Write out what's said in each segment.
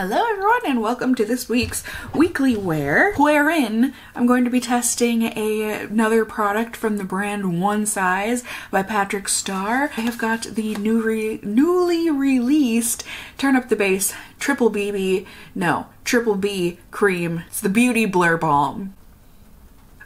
Hello everyone and welcome to this week's weekly wear wherein I'm going to be testing a, another product from the brand One Size by Patrick Starrr. I have got the new re newly released Turn Up the Base Triple BB, no, Triple B Cream. It's the Beauty Blur Balm.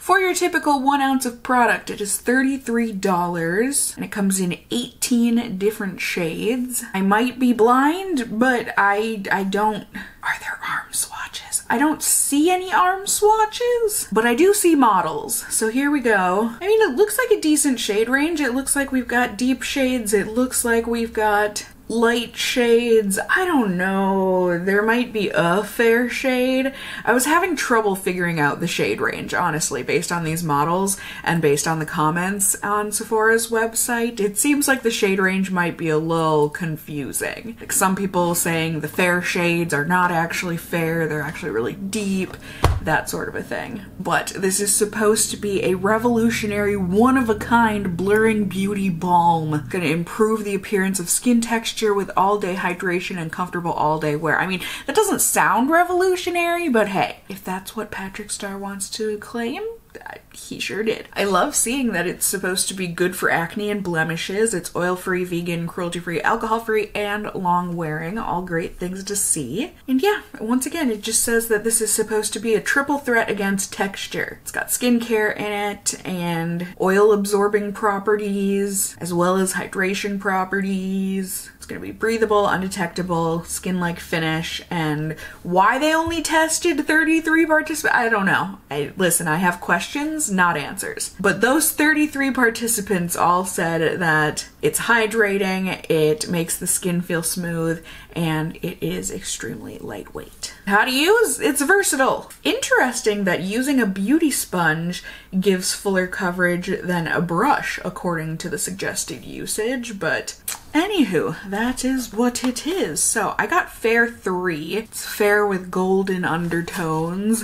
For your typical one ounce of product, it is $33 and it comes in 18 different shades. I might be blind, but I, I don't, are there arm swatches? I don't see any arm swatches, but I do see models. So here we go. I mean, it looks like a decent shade range. It looks like we've got deep shades. It looks like we've got light shades. I don't know. There might be a fair shade. I was having trouble figuring out the shade range, honestly, based on these models and based on the comments on Sephora's website. It seems like the shade range might be a little confusing. Like some people saying the fair shades are not actually fair, they're actually really deep, that sort of a thing. But this is supposed to be a revolutionary, one of a kind blurring beauty balm. Gonna improve the appearance of skin texture with all day hydration and comfortable all day wear. I mean, that doesn't sound revolutionary, but hey, if that's what Patrick Starrr wants to claim, he sure did. I love seeing that it's supposed to be good for acne and blemishes. It's oil free, vegan, cruelty free, alcohol free, and long wearing. All great things to see. And yeah, once again, it just says that this is supposed to be a triple threat against texture. It's got skincare in it and oil absorbing properties, as well as hydration properties It's going to be breathable, undetectable, skin-like finish, and why they only tested 33 participants, I don't know. I, listen, I have questions, not answers. But those 33 participants all said that it's hydrating, it makes the skin feel smooth, and it is extremely lightweight. How to use? It's versatile. Interesting that using a beauty sponge gives fuller coverage than a brush according to the suggested usage, but Anywho, that is what it is. So I got Fair 3. It's fair with golden undertones.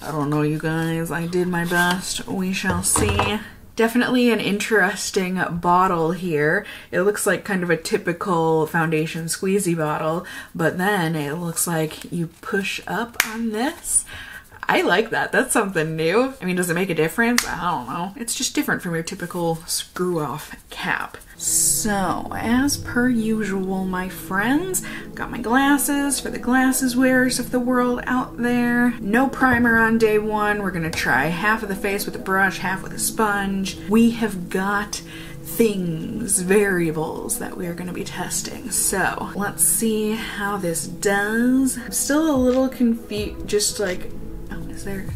I don't know, you guys. I did my best. We shall see. Definitely an interesting bottle here. It looks like kind of a typical foundation squeezy bottle, but then it looks like you push up on this. I like that. That's something new. I mean, does it make a difference? I don't know. It's just different from your typical screw off cap. So, as per usual, my friends, got my glasses for the glasses wearers of the world out there. No primer on day one. We're gonna try half of the face with a brush, half with a sponge. We have got things, variables that we are going to be testing. So let's see how this does. I'm still a little confused, just like, oh, is there,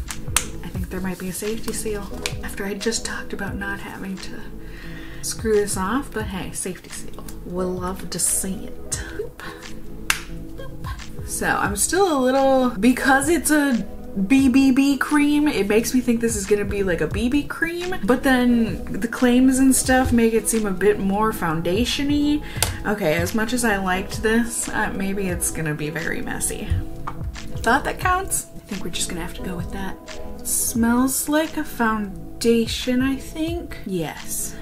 I think there might be a safety seal after I just talked about not having to screw this off, but hey, safety seal. We'll love to see it. So I'm still a little, because it's a BBB cream, it makes me think this is gonna be like a BB cream, but then the claims and stuff make it seem a bit more foundation-y. Okay, as much as I liked this, uh, maybe it's gonna be very messy. Thought that counts? I think we're just gonna have to go with that. Smells like a foundation, I think. Yes.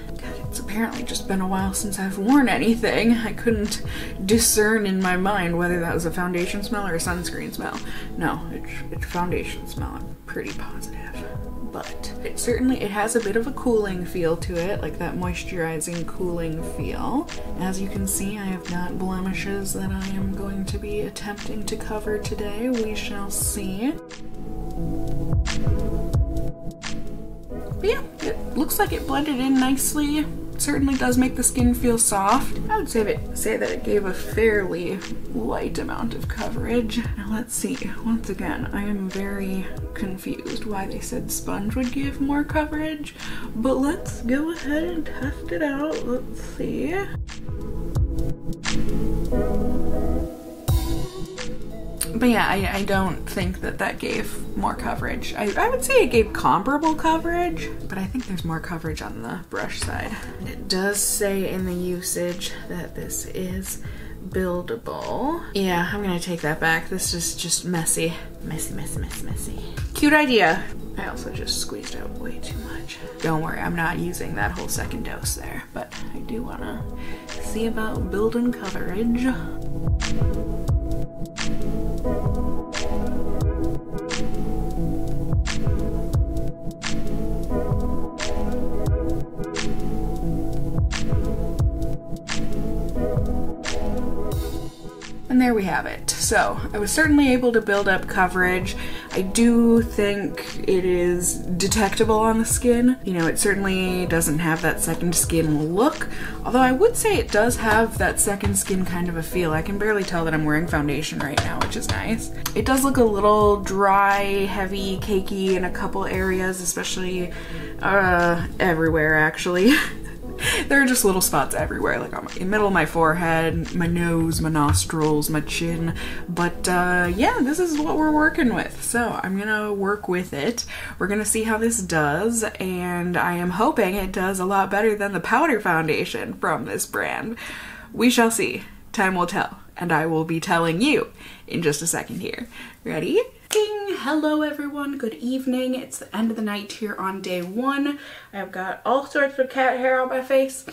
It's apparently just been a while since I've worn anything. I couldn't discern in my mind whether that was a foundation smell or a sunscreen smell. No, it's, it's foundation smell. I'm pretty positive. But it certainly, it has a bit of a cooling feel to it, like that moisturizing cooling feel. As you can see, I have got blemishes that I am going to be attempting to cover today. We shall see. But yeah, it looks like it blended in nicely certainly does make the skin feel soft. I would say, it, say that it gave a fairly light amount of coverage. Now let's see, once again, I am very confused why they said sponge would give more coverage, but let's go ahead and test it out. Let's see. But yeah, I, I, don't think that that gave more coverage. I, I would say it gave comparable coverage, but I think there's more coverage on the brush side. It does say in the usage that this is buildable. Yeah, I'm gonna take that back. This is just messy. Messy, messy, messy, messy. Cute idea. I also just squeezed out way too much. Don't worry, I'm not using that whole second dose there, but I do wanna see about building coverage. There we have it. So I was certainly able to build up coverage. I do think it is detectable on the skin. You know, it certainly doesn't have that second skin look, although I would say it does have that second skin kind of a feel. I can barely tell that I'm wearing foundation right now, which is nice. It does look a little dry, heavy, cakey in a couple areas, especially uh, everywhere actually. there are just little spots everywhere, like on the middle of my forehead, my nose, my nostrils, my chin. But uh, yeah, this is what we're working with. So I'm gonna work with it. We're gonna see how this does, and I am hoping it does a lot better than the powder foundation from this brand. We shall see. Time will tell, and I will be telling you in just a second here. Ready? Ding! Hello everyone, good evening. It's the end of the night here on day one. I've got all sorts of cat hair on my face.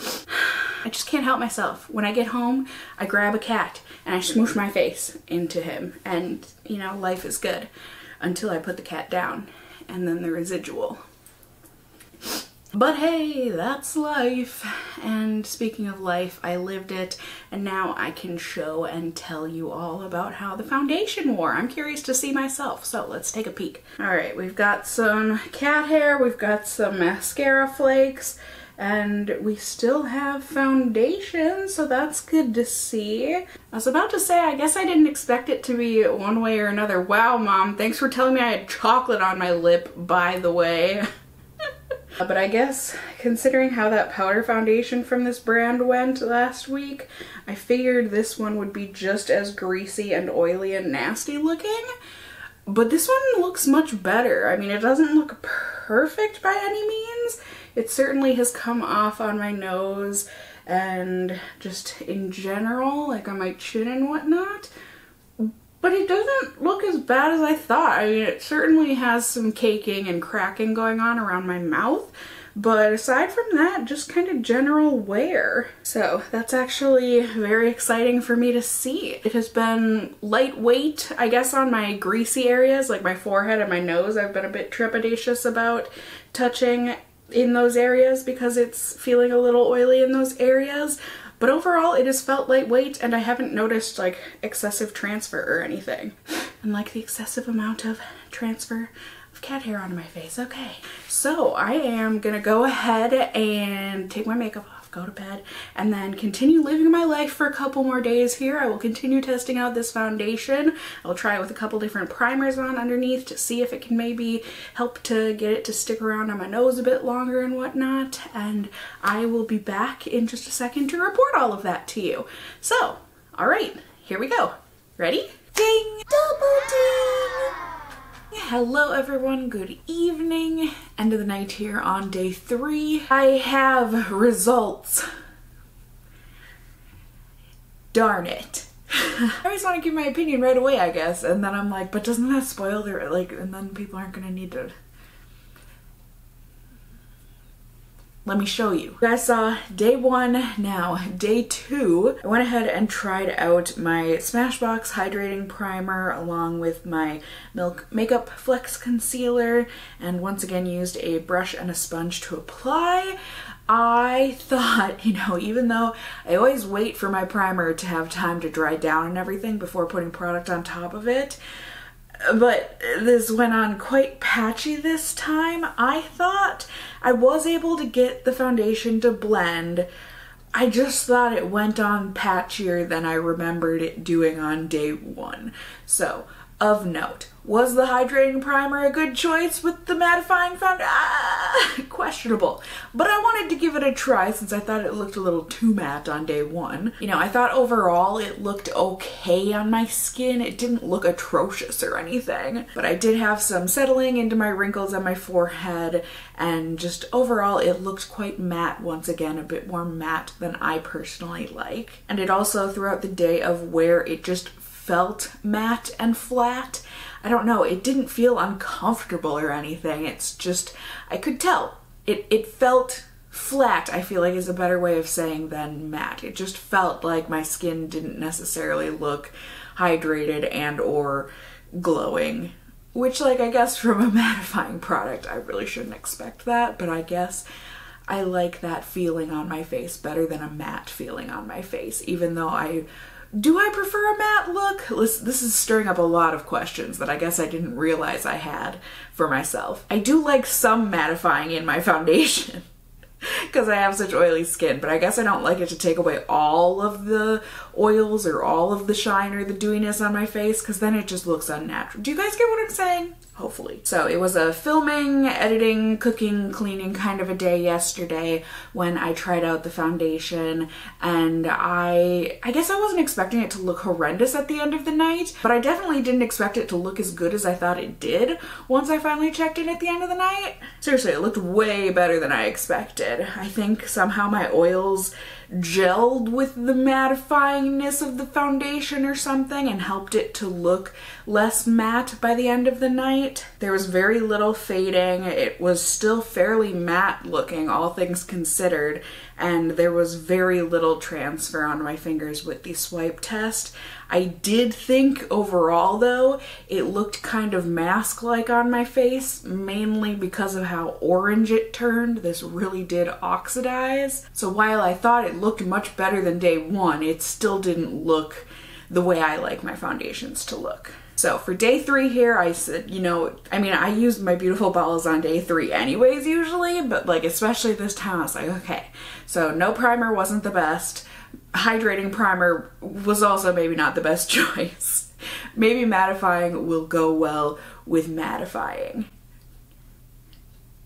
I just can't help myself. When I get home, I grab a cat and I smoosh my face into him and, you know, life is good until I put the cat down and then the residual. But hey, that's life. And speaking of life, I lived it and now I can show and tell you all about how the foundation wore. I'm curious to see myself, so let's take a peek. All right, we've got some cat hair, we've got some mascara flakes, and we still have foundation, so that's good to see. I was about to say, I guess I didn't expect it to be one way or another. Wow, mom, thanks for telling me I had chocolate on my lip, by the way. Uh, but I guess considering how that powder foundation from this brand went last week, I figured this one would be just as greasy and oily and nasty looking. But this one looks much better. I mean, it doesn't look perfect by any means. It certainly has come off on my nose and just in general, like on my chin and whatnot. But it doesn't look as bad as I thought. I mean, it certainly has some caking and cracking going on around my mouth. But aside from that, just kind of general wear. So that's actually very exciting for me to see. It has been lightweight, I guess, on my greasy areas, like my forehead and my nose. I've been a bit trepidatious about touching in those areas because it's feeling a little oily in those areas. But overall, it has felt lightweight and I haven't noticed like excessive transfer or anything. And like the excessive amount of transfer of cat hair onto my face. Okay, so I am gonna go ahead and take my makeup off go to bed, and then continue living my life for a couple more days here. I will continue testing out this foundation. I'll try it with a couple different primers on underneath to see if it can maybe help to get it to stick around on my nose a bit longer and whatnot. And I will be back in just a second to report all of that to you. So, all right, here we go. Ready? Ding! Double ding! Hello everyone, good evening. End of the night here on day three. I have results. Darn it. I always want to give my opinion right away, I guess, and then I'm like, but doesn't that spoil their, like, and then people aren't gonna need to let me show you. You guys saw day one, now day two. I went ahead and tried out my Smashbox Hydrating Primer along with my Milk Makeup Flex Concealer and once again used a brush and a sponge to apply. I thought, you know, even though I always wait for my primer to have time to dry down and everything before putting product on top of it, but this went on quite patchy this time. I thought I was able to get the foundation to blend. I just thought it went on patchier than I remembered it doing on day one. So, of note, was the hydrating primer a good choice with the mattifying foundation? Ah, questionable. But I wanted to give it a try since I thought it looked a little too matte on day one. You know, I thought overall it looked okay on my skin. It didn't look atrocious or anything. But I did have some settling into my wrinkles on my forehead and just overall it looked quite matte once again, a bit more matte than I personally like. And it also throughout the day of where it just felt matte and flat I don't know, it didn't feel uncomfortable or anything. It's just, I could tell. It, it felt flat, I feel like is a better way of saying than matte. It just felt like my skin didn't necessarily look hydrated and or glowing. Which like I guess from a mattifying product I really shouldn't expect that, but I guess I like that feeling on my face better than a matte feeling on my face, even though I Do I prefer a matte look? This is stirring up a lot of questions that I guess I didn't realize I had for myself. I do like some mattifying in my foundation because I have such oily skin, but I guess I don't like it to take away all of the oils or all of the shine or the dewiness on my face because then it just looks unnatural. Do you guys get what I'm saying? hopefully. So it was a filming, editing, cooking, cleaning kind of a day yesterday when I tried out the foundation and I I guess I wasn't expecting it to look horrendous at the end of the night, but I definitely didn't expect it to look as good as I thought it did once I finally checked in at the end of the night. Seriously, it looked way better than I expected. I think somehow my oils gelled with the mattifyingness of the foundation or something and helped it to look less matte by the end of the night. There was very little fading. It was still fairly matte looking, all things considered, and there was very little transfer on my fingers with the swipe test. I did think overall though, it looked kind of mask-like on my face, mainly because of how orange it turned. This really did oxidize. So while I thought it looked much better than day one, it still didn't look the way I like my foundations to look. So for day three here, I said, you know, I mean, I used my Beautiful Balls on day three anyways usually, but like especially this time I was like, okay, so no primer wasn't the best. Hydrating primer was also maybe not the best choice. maybe mattifying will go well with mattifying.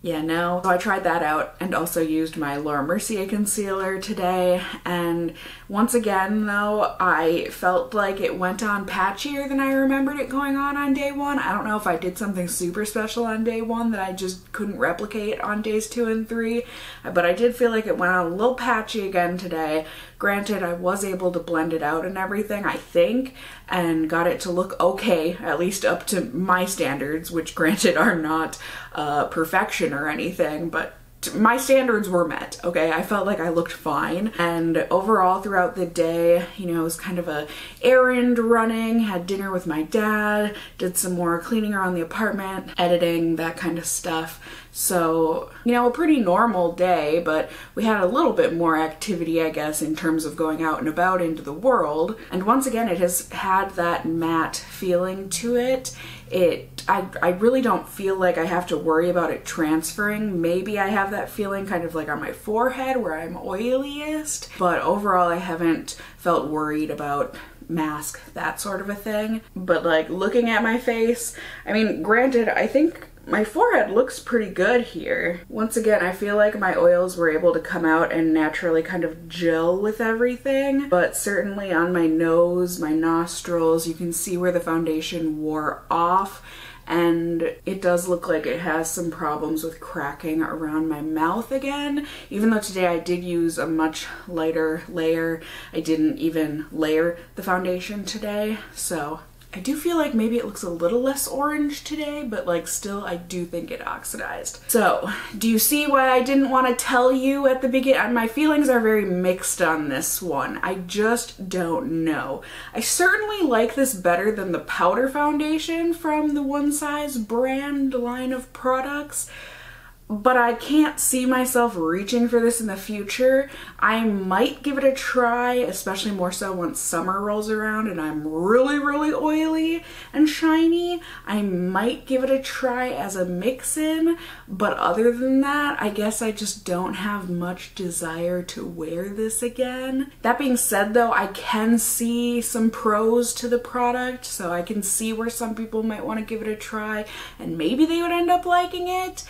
Yeah, no. So I tried that out and also used my Laura Mercier concealer today. And once again, though, I felt like it went on patchier than I remembered it going on on day one. I don't know if I did something super special on day one that I just couldn't replicate on days two and three, but I did feel like it went on a little patchy again today. Granted, I was able to blend it out and everything, I think, and got it to look okay, at least up to my standards, which granted are not uh, perfection or anything, but my standards were met, okay? I felt like I looked fine. And overall throughout the day, you know, it was kind of a errand running, had dinner with my dad, did some more cleaning around the apartment, editing, that kind of stuff. So, you know, a pretty normal day, but we had a little bit more activity, I guess, in terms of going out and about into the world. And once again, it has had that matte feeling to it. It, I, I really don't feel like I have to worry about it transferring. Maybe I have that feeling kind of like on my forehead where I'm oiliest, but overall I haven't felt worried about mask, that sort of a thing. But like looking at my face, I mean, granted, I think my forehead looks pretty good here. Once again, I feel like my oils were able to come out and naturally kind of gel with everything, but certainly on my nose, my nostrils, you can see where the foundation wore off and it does look like it has some problems with cracking around my mouth again. Even though today I did use a much lighter layer, I didn't even layer the foundation today, so I do feel like maybe it looks a little less orange today, but like still I do think it oxidized. So do you see why I didn't want to tell you at the beginning? Uh, my feelings are very mixed on this one. I just don't know. I certainly like this better than the powder foundation from the One Size brand line of products but I can't see myself reaching for this in the future. I might give it a try, especially more so once summer rolls around and I'm really, really oily and shiny. I might give it a try as a mix-in, but other than that, I guess I just don't have much desire to wear this again. That being said though, I can see some pros to the product, so I can see where some people might want to give it a try and maybe they would end up liking it.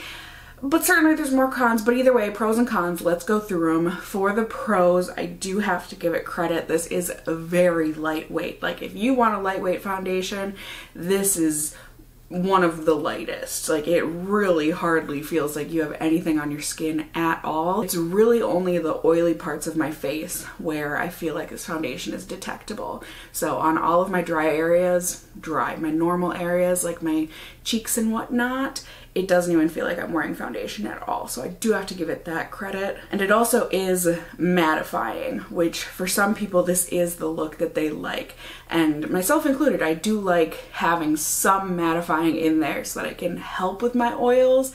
But certainly there's more cons, but either way, pros and cons, let's go through them. For the pros, I do have to give it credit. This is very lightweight. Like if you want a lightweight foundation, this is one of the lightest. Like it really hardly feels like you have anything on your skin at all. It's really only the oily parts of my face where I feel like this foundation is detectable. So on all of my dry areas, dry, my normal areas like my cheeks and whatnot, it doesn't even feel like I'm wearing foundation at all. So I do have to give it that credit. And it also is mattifying, which for some people, this is the look that they like. And myself included, I do like having some mattifying in there so that I can help with my oils.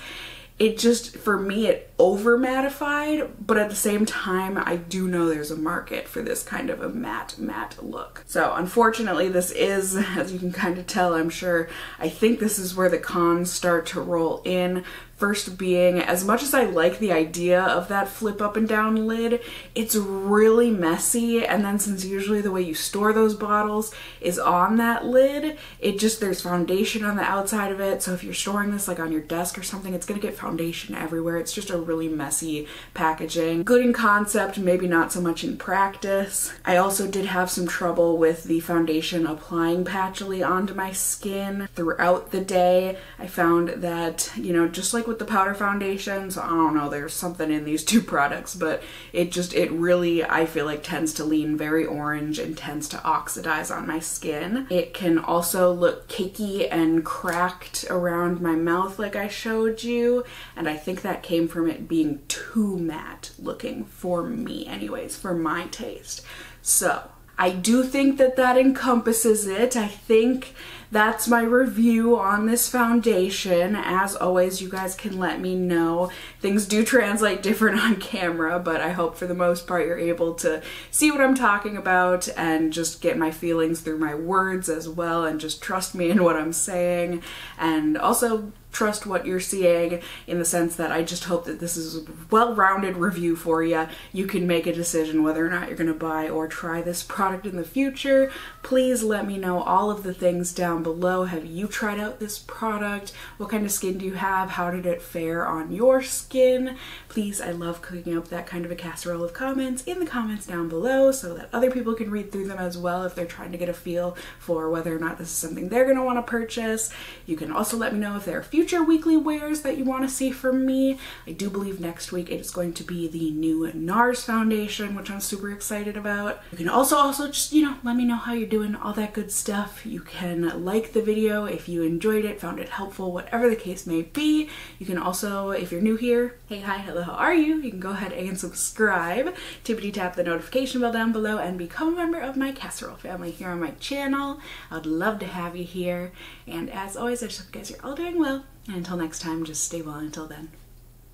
It just, for me, it over mattified, but at the same time, I do know there's a market for this kind of a matte, matte look. So unfortunately, this is, as you can kind of tell, I'm sure, I think this is where the cons start to roll in First being, as much as I like the idea of that flip up and down lid, it's really messy. And then since usually the way you store those bottles is on that lid, it just, there's foundation on the outside of it. So if you're storing this like on your desk or something, it's gonna get foundation everywhere. It's just a really messy packaging. Good in concept, maybe not so much in practice. I also did have some trouble with the foundation applying patchily onto my skin throughout the day. I found that, you know, just like with the powder foundations. I don't know, there's something in these two products, but it just, it really, I feel like tends to lean very orange and tends to oxidize on my skin. It can also look cakey and cracked around my mouth like I showed you, and I think that came from it being too matte looking for me anyways, for my taste. So, I do think that that encompasses it. I think that's my review on this foundation. As always, you guys can let me know. Things do translate different on camera, but I hope for the most part you're able to see what I'm talking about and just get my feelings through my words as well and just trust me in what I'm saying. And also trust what you're seeing in the sense that I just hope that this is a well-rounded review for you. You can make a decision whether or not you're going to buy or try this product in the future. Please let me know all of the things down below. Have you tried out this product? What kind of skin do you have? How did it fare on your skin? Please, I love cooking up that kind of a casserole of comments in the comments down below so that other people can read through them as well if they're trying to get a feel for whether or not this is something they're going to want to purchase. You can also let me know if there are future weekly wears that you want to see from me. I do believe next week it is going to be the new NARS foundation, which I'm super excited about. You can also also just, you know, let me know how you're doing, all that good stuff. You can like the video if you enjoyed it, found it helpful, whatever the case may be. You can also, if you're new here, hey, hi, hello, how are you? You can go ahead and subscribe, tippity tap the notification bell down below, and become a member of my casserole family here on my channel. I'd love to have you here. And as always, I just hope you guys are all doing well. And until next time, just stay well until then.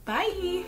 Bye!